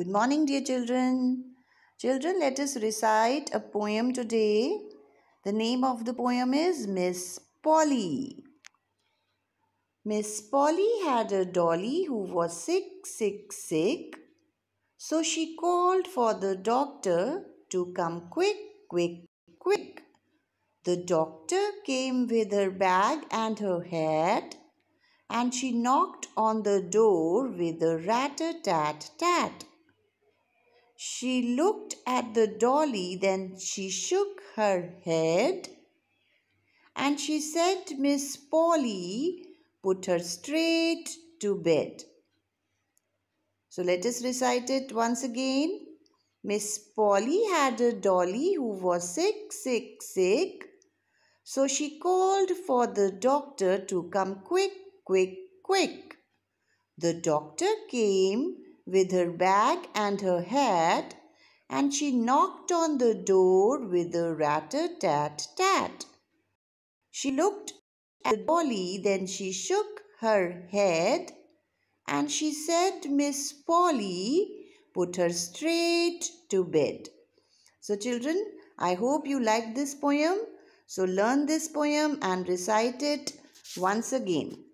Good morning, dear children. Children, let us recite a poem today. The name of the poem is Miss Polly. Miss Polly had a dolly who was sick, sick, sick. So she called for the doctor to come quick, quick, quick. The doctor came with her bag and her hat, and she knocked on the door with a rat-a-tat-tat. She looked at the dolly, then she shook her head and she said, Miss Polly, put her straight to bed. So let us recite it once again. Miss Polly had a dolly who was sick, sick, sick. So she called for the doctor to come quick, quick, quick. The doctor came with her bag and her hat, and she knocked on the door with a rat-a-tat-tat. She looked at the dolly, then she shook her head, and she said, Miss Polly, put her straight to bed. So children, I hope you like this poem. So learn this poem and recite it once again.